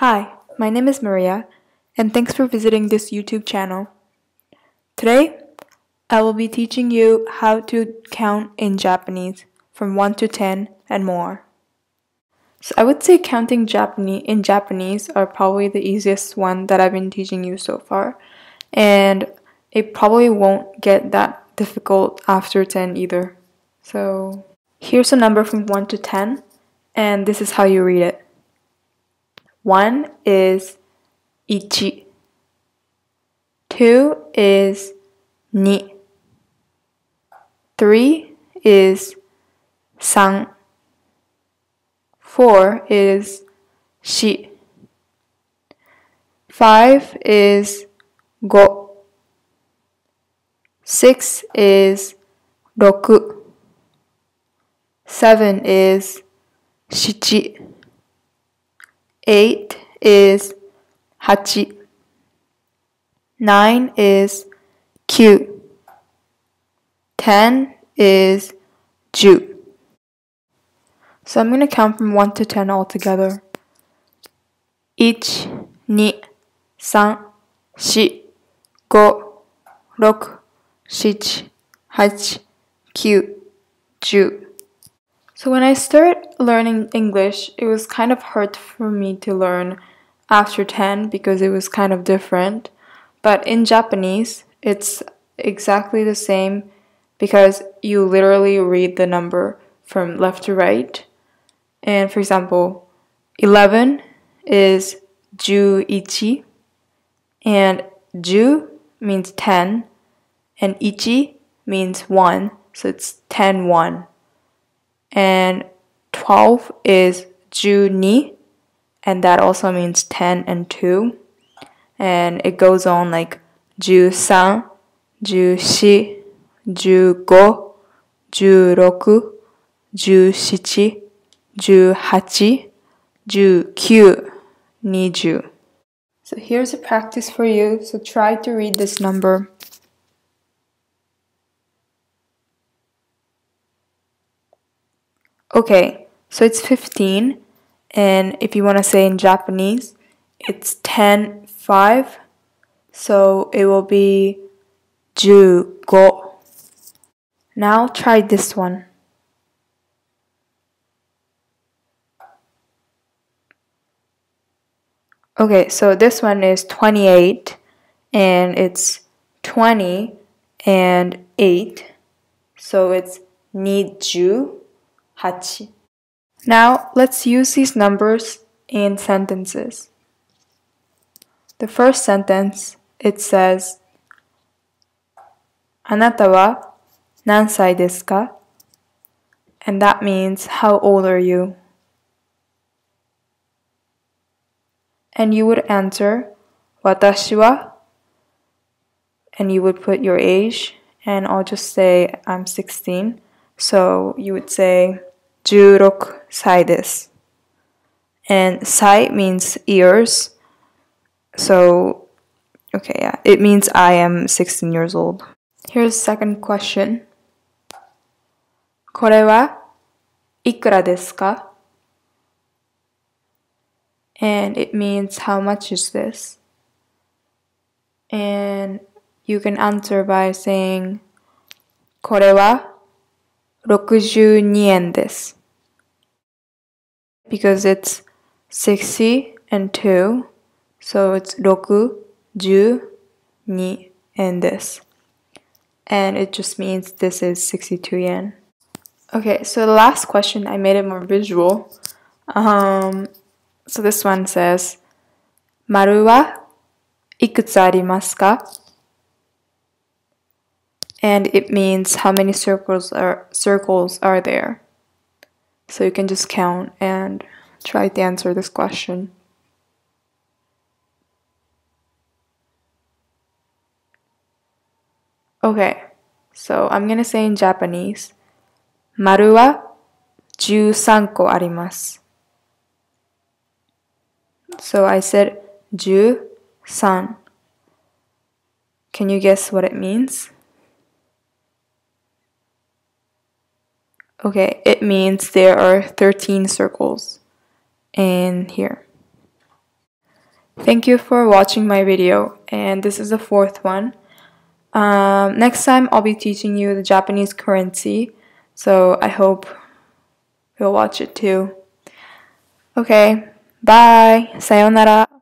Hi, my name is Maria, and thanks for visiting this YouTube channel. Today, I will be teaching you how to count in Japanese from 1 to 10 and more. So I would say counting Japanese in Japanese are probably the easiest one that I've been teaching you so far. And it probably won't get that difficult after 10 either. So here's a number from 1 to 10 and this is how you read it. 1 is ichi. 2 is ni. 3 is san. 4 is shi. 5 is go. 6 is roku. 7 is shichi. 8 is hachi. 9 is kyu. 10 is ju. So I'm going to count from 1 to 10 all together. 1, 2, 3, 4, 5, 6, 7, 8, 9, 10. So when I started learning English, it was kind of hard for me to learn after 10 because it was kind of different. But in Japanese, it's exactly the same because you literally read the number from left to right. And for example, 11 is ju ichi, and ju means 10, and ichi means 1, so it's 10 1 and 12 is Juni, and that also means 10 and 2. And it goes on like Ju-san, Ju-shi, Ju-go, Ju-roku, Ju-shichi, Ju-hachi, Ju-kyu, Niju. So here's a practice for you, so try to read this number. Okay, so it's 15, and if you want to say in Japanese, it's 10, 5, so it will be 15. Now try this one. Okay, so this one is 28, and it's 20 and 8, so it's 20 hachi. Now, let's use these numbers in sentences. The first sentence, it says, あなたは何歳ですか And that means, how old are you? And you would answer, 私は and you would put your age, and I'll just say, I'm 16. So you would say, 16歳です. And 歳 means years. So, okay, yeah, it means I am 16 years old. Here's the second question. これはいくらですか And it means how much is this? And you can answer by saying これは 62円です。because it's 60 and 2, so it's 6, 10, ni, and this. And it just means this is 62 yen. Okay, so the last question, I made it more visual. Um, so this one says, Maru wa ikutsu arimasu ka? And it means how many circles are circles are there. So you can just count and try to answer this question. Okay, so I'm gonna say in Japanese, 丸は13個あります. So I said 13. Can you guess what it means? Okay, it means there are 13 circles in here. Thank you for watching my video and this is the fourth one. Um, next time I'll be teaching you the Japanese currency so I hope you'll watch it too. Okay, bye! Sayonara!